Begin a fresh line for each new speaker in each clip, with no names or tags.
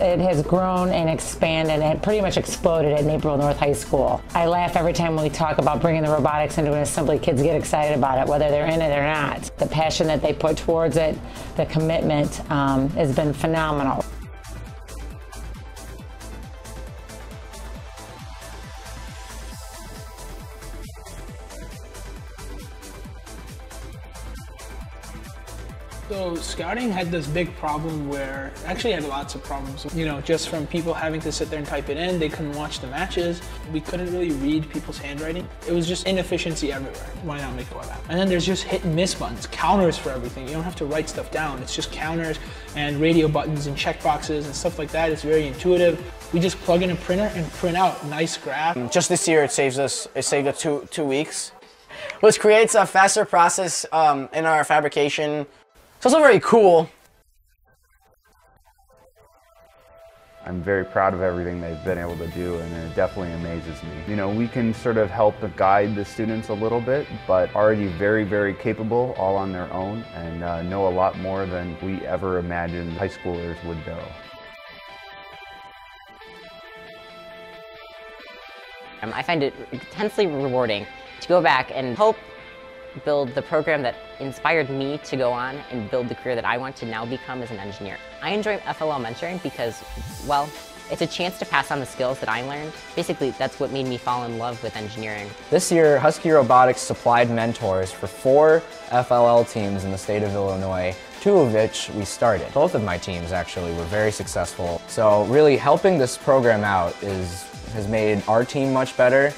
it has grown and expanded and pretty much exploded at Naperville North High School. I laugh every time we talk about bringing the robotics into an assembly. Kids get excited about it, whether they're in it or not. The passion that they put towards it, the commitment um, has been phenomenal.
So scouting had this big problem where, actually had lots of problems, you know, just from people having to sit there and type it in, they couldn't watch the matches, we couldn't really read people's handwriting. It was just inefficiency everywhere. Why not make a web app? And then there's just hit and miss buttons, counters for everything. You don't have to write stuff down. It's just counters and radio buttons and checkboxes and stuff like that. It's very intuitive. We just plug in a printer and print out nice graph.
Just this year, it saves us, it saved us two, two weeks, which creates a faster process um, in our fabrication it's also very cool.
I'm very proud of everything they've been able to do and it definitely amazes me. You know, we can sort of help guide the students a little bit, but already very, very capable all on their own and uh, know a lot more than we ever imagined high schoolers would know.
Um, I find it intensely rewarding to go back and help build the program that inspired me to go on and build the career that I want to now become as an engineer. I enjoy FLL mentoring because, well, it's a chance to pass on the skills that I learned. Basically, that's what made me fall in love with engineering.
This year, Huskie Robotics supplied mentors for four FLL teams in the state of Illinois, two of which we started. Both of my teams actually were very successful. So really helping this program out is has made our team much better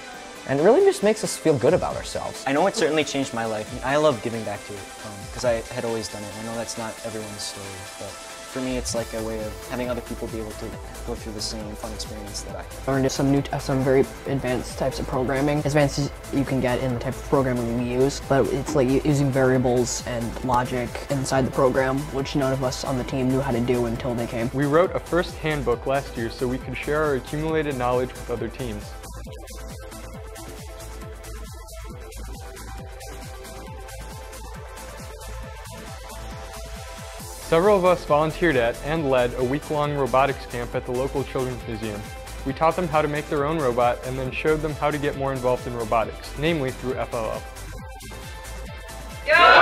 and it really just makes us feel good about ourselves.
I know it certainly changed my life. I love giving back to it because um, I had always done it. I know that's not everyone's story, but for me it's like a way of having other people be able to go through the same fun experience that I have.
I learned some new, some very advanced types of programming, as advanced as you can get in the type of programming we use, but it's like using variables and logic inside the program, which none of us on the team knew how to do until they came.
We wrote a first handbook last year so we could share our accumulated knowledge with other teams. Several of us volunteered at and led a week-long robotics camp at the local Children's Museum. We taught them how to make their own robot and then showed them how to get more involved in robotics, namely through FLL. Yeah.